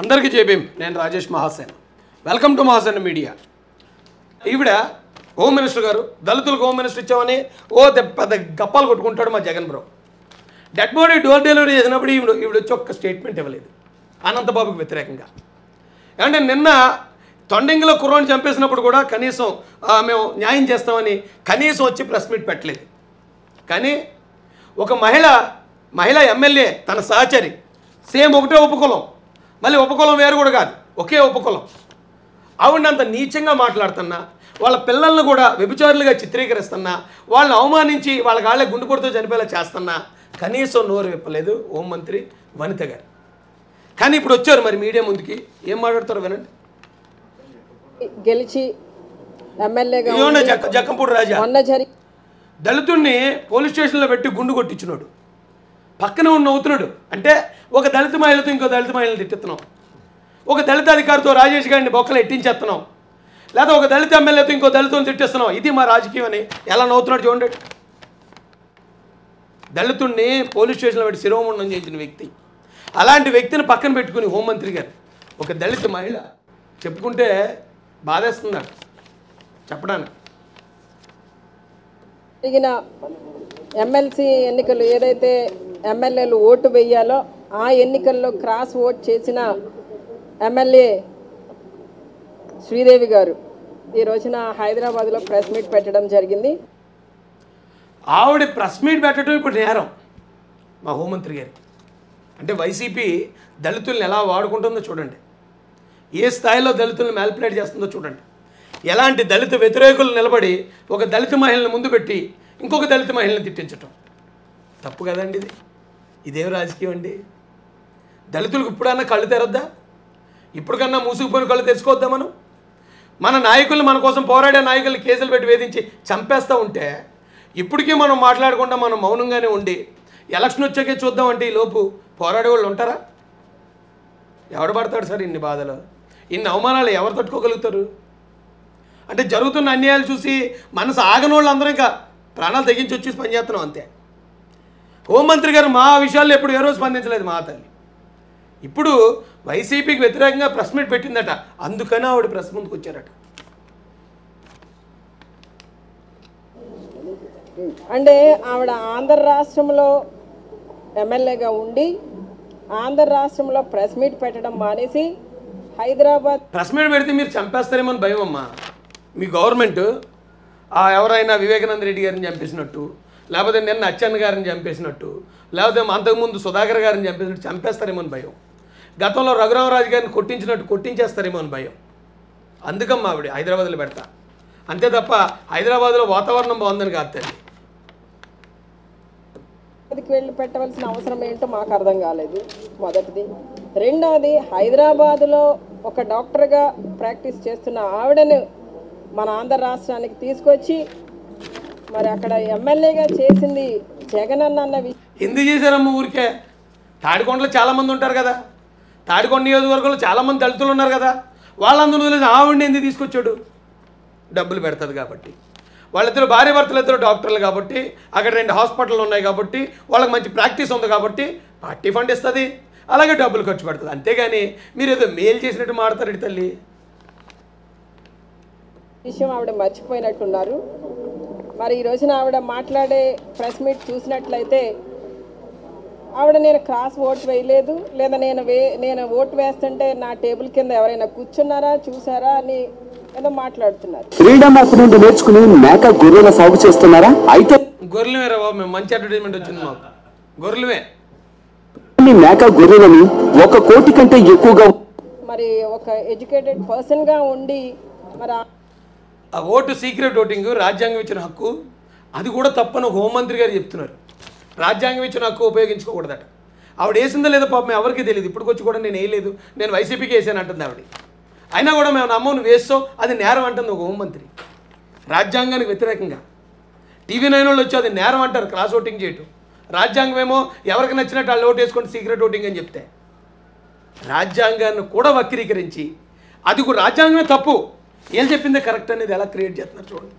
అందరికీ జేబీం నేను Rajesh Mahasen. Welcome to Mahasen media ఈవిడ హోమ్ మినిస్టర్ గారు దళితులకు హోమ్ మినిస్టర్ ఇచ్చామని ఓ పెద్ద గప్పాలు కొట్టుకుంటాడు మా Jagan bro. Dead body door delivery చేసినప్పుడు ఈవిడ ఈవిడ వచ్చి ఒక్క స్టేట్మెంట్ ఇవ్వలేదు. అనంతబాబుకి వ్యతిరేకంగా. అంటే నిన్న తొండంగిలో కుర్రాన్ని చంపేసినప్పుడు కూడా కనీసం మేము న్యాయం చేస్తామని కనీసం వచ్చి ప్రెస్ మీట్ పెట్టలేదు. కానీ ఒక మహిళ మహిళ ఎమ్మెల్యే తన సహచరి సేమ్ ఒకటే ఉపకులం మళ్ళీ ఉపకులం వేరు కూడా కాదు ఒకే ఉపకులం. ఆవిడ అంత నీచంగా మాట్లాడుతున్నా వాళ్ళ పిల్లల్ని కూడా వ్యభిచారులుగా చిత్రీకరిస్తున్నా వాళ్ళని అవమానించి వాళ్ళ కాళ్ళే గుండెపోటుతో చనిపోయేలా చేస్తున్నా కనీసం నోరు విప్పలేదు హోంమంత్రి వనిత గారు. కానీ ఇప్పుడు వచ్చారు మరి మీడియా ముందుకి ఏం మాట్లాడతారో వినండి. గెలిచి ఎమ్మెల్యేగా జక్కంపూడి రాజా? దళితుడిని పోలీస్ స్టేషన్లో పెట్టి గుండు కొట్టించినాడు. పక్కన ఉన్న అవుతున్నాడు అంటే ఒక దళిత మహిళతో ఇంకో దళిత మహిళను తిట్టిస్తున్నాం. ఒక దళిత అధికారితో రాజేష్ గారిని బొక్కలు ఎట్టించేస్తున్నాం. లేదా ఒక దళిత ఎమ్మెల్యేతో ఇంకో దళితుని తిట్టిస్తున్నాం. ఇది మా రాజకీయం అని ఎలా నవ్వుతున్నాడు చూడండి. దళితుడిని పోలీస్ స్టేషన్లో పెట్టి శిరోముండం చేసిన వ్యక్తి. అలాంటి వ్యక్తిని పక్కన పెట్టుకుని హోంమంత్రి గారు. ఒక దళిత మహిళ చెప్పుకుంటే బాధేస్తుంది? నాకు చెప్పడానికి జరిగిన ఎమ్మెల్సీ ఎన్నికలు ఏదైతే ఎమ్మెల్యేలు ఓటు వేయాలో ఆ ఎన్నికల్లో క్రాస్ ఓట్ చేసిన ఎమ్మెల్యే శ్రీదేవి గారు. ఈ రోజున హైదరాబాద్లో ప్రెస్ మీట్ పెట్టడం జరిగింది. ఆవిడ ప్రెస్ మీట్ పెట్టడం ఇప్పుడు నేరం. మా హోంమంత్రి గారి. అంటే వైసీపీ దళితుల్ని ఎలా వాడుకుంటుందో చూడండి. ఏ స్థాయిలో దళితులను మ్యాల్పులేట్ చేస్తుందో చూడండి. ఎలాంటి దళిత వ్యతిరేకులు నిలబడి ఒక దళిత మహిళను ముందు పెట్టి ఇంకొక దళిత మహిళను తిట్టించటం. తప్పు కదండి ఇది. ఇదేం రాజకీయం అండి? దళితులకు ఇప్పుడన్నా కళ్ళు తెరద్దా? ఇప్పటికన్నా మూసుకుపోయిన కళ్ళు తెరుచుకోవద్దా మనం? మన నాయకులు మన కోసం పోరాడే నాయకులు కేసులు పెట్టి వేధించి చంపేస్తూ ఉంటే ఇప్పటికీ మనం మాట్లాడకుండా మనం మౌనంగానే ఉండి ఎలక్షన్ వచ్చాకే చూద్దామంటే ఈ లోపు పోరాడే వాళ్ళు ఉంటారా? ఎవడు పడతాడు సార్ ఇన్ని బాధలు? ఇన్ని అవమానాలు ఎవరు తట్టుకోగలుగుతారు? అంటే జరుగుతున్న అన్యాయాలు చూసి మనసు ఆగని వాళ్ళు అందరూ ఇంకా ప్రాణాలు తెగించి వచ్చి పనిచేస్తున్నాం అంతే. హోంమంత్రి గారు మా విషయాల్లో ఎప్పుడు ఏ రోజు స్పందించలేదు మా తల్లి. ఇప్పుడు వైసీపీకి వ్యతిరేకంగా ప్రెస్ మీట్ పెట్టిందట. అందుకని ఆవిడ ప్రెస్ ముందుకు వచ్చారట. అంటే ఆవిడ ఆంధ్ర రాష్ట్రంలో ఎమ్మెల్యేగా ఉండి ఆంధ్ర రాష్ట్రంలో ప్రెస్ మీట్ పెట్టడం మానేసి హైదరాబాద్ ప్రెస్ మీట్ పెడితే మీరు చంపేస్తారేమో అని భయం అమ్మా. మీ గవర్నమెంట్ ఎవరైనా వివేకానంద రెడ్డి గారిని చంపేసినట్టు లేకపోతే నిన్న అచ్చన్న గారిని చంపేసినట్టు లేకపోతే అంతకుముందు సుధాకర్ గారిని చంపేసినట్టు చంపేస్తారేమో అని భయం. గతంలో రఘురామరాజు గారిని కొట్టించినట్టు కొట్టించేస్తారేమో అని భయం. అందుకమ్మా ఆవిడ హైదరాబాద్లో పెడతా. అంతే తప్ప హైదరాబాద్లో వాతావరణం బాగుందని కాదు తల్లి. వెళ్ళి పెట్టవలసిన అవసరం ఏంటో మాకు అర్థం కాలేదు. మొదటిది. రెండవది హైదరాబాదులో ఒక డాక్టర్గా ప్రాక్టీస్ చేస్తున్న ఆవిడను మన ఆంధ్ర రాష్ట్రానికి తీసుకొచ్చి మరి అక్కడ ఎమ్మెల్యేగా చేసింది జగన్ అన్న అన్న విషయం ఎందుకు చేశారమ్మ ఊరికే? తాడికొండలో చాలామంది ఉంటారు కదా. తాడికొండ నియోజకవర్గంలో చాలామంది దళితులు ఉన్నారు కదా. వాళ్ళందరూ వదిలేసి ఆవిడని ఎందుకు తీసుకొచ్చాడు? డబ్బులు పెడుతుంది కాబట్టి. వాళ్ళిద్దరు భార్య భర్తలు ఇద్దరు డాక్టర్లు కాబట్టి అక్కడ రెండు హాస్పిటల్ ఉన్నాయి కాబట్టి వాళ్ళకి మంచి ప్రాక్టీస్ ఉంది కాబట్టి పార్టీ ఫండ్ ఇస్తుంది. అలాగే డబ్బులు ఖర్చు పెడుతుంది. అంతేగాని మీరు ఏదో మేలు చేసినట్టు మాడతారు తల్లి. విషయం ఆవిడ మర్చిపోయినట్టున్నారు. మరి ఈ రోజున ఆవిడ మాట్లాడే ప్రెస్ మీట్ చూసినట్లయితే ఆవిడ నేను క్రాస్ ఓట్ వేయలేదు లేదా నేను వే నేను ఓటు వేస్తుంటే నా టేబుల్ కింద ఎవరైనా కూర్చున్నారా చూసారా అని ఏదో మాట్లాడుతున్నారు. ఫ్రీడమ్ యాప్ నుండి నేర్చుకుని మేక గొర్రెల సాగు చేస్తున్నారా? అయితే గొర్రెలమే రా బాబు మేము మంచి అడ్వర్టైజ్మెంట్ వచ్చింది మాకు. గొర్రెలమే. మీ మేక గొర్రెలని ఒక కోటి కంటే ఎక్కువగా మరి ఒక ఎడ్యుకేటెడ్ పర్సన్గా ఉండి మరి ఆ- ఓటు సీక్రెట్ ఓటింగ్ రాజ్యాంగం ఇచ్చిన హక్కు అది కూడా తప్పని ఒక హోంమంత్రి గారు చెప్తున్నారు. రాజ్యాంగం ఇచ్చిన హక్కు ఉపయోగించుకోకూడదట. ఆవిడ వేసిందో లేదో పాపం ఎవరికి తెలియదు. ఇప్పటికొచ్చి కూడా నేను వేయలేదు. నేను వైసీపీకి వేసాను అంటుంది ఆవిడ. అయినా కూడా మేము నమ్మవు వేస్తాం అది నేరం అంటుంది ఒక హోంమంత్రి. రాజ్యాంగానికి వ్యతిరేకంగా. టీవీ నైన్ వాళ్ళు వచ్చి అది నేరం అంటారు క్రాస్ ఓటింగ్ చేయటం. రాజ్యాంగం ఏమో ఎవరికి నచ్చినట్టు వాళ్ళు ఓటు వేసుకొని సీక్రెట్ ఓటింగ్ అని చెప్తే. రాజ్యాంగాన్ని కూడా వక్రీకరించి అది కూడా రాజ్యాంగమే తప్పు. ఏం చెప్పిందే కరెక్ట్ అనేది ఎలా క్రియేట్ చేస్తున్నారు చూడండి.